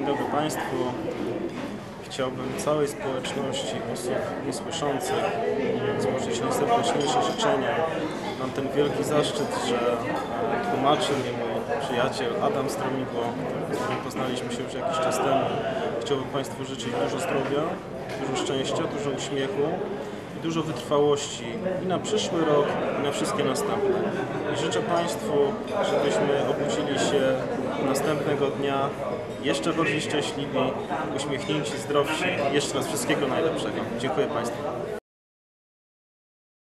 Dzień dobry Państwu. Chciałbym całej społeczności osób niesłyszących złożyć najserdeczniejsze życzenia. Mam ten wielki zaszczyt, że tłumaczy mnie mój przyjaciel Adam Stromidło, z którym poznaliśmy się już jakiś czas temu. Chciałbym Państwu życzyć dużo zdrowia, dużo szczęścia, dużo uśmiechu i dużo wytrwałości i na przyszły rok, i na wszystkie następne. I życzę Państwu, żebyśmy obudzili się następnego dnia jeszcze bardziej szczęśliwi, uśmiechnięci, zdrowsi. Jeszcze raz wszystkiego najlepszego. Dziękuję Państwu.